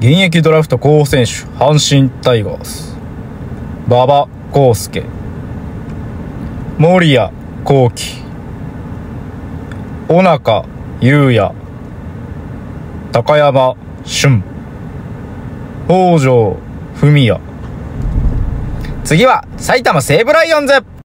現役ドラフト候補選手、阪神タイガース。馬場康介。守谷幸喜。尾中裕也。高山俊。北条文也。次は埼玉西武ライオンズ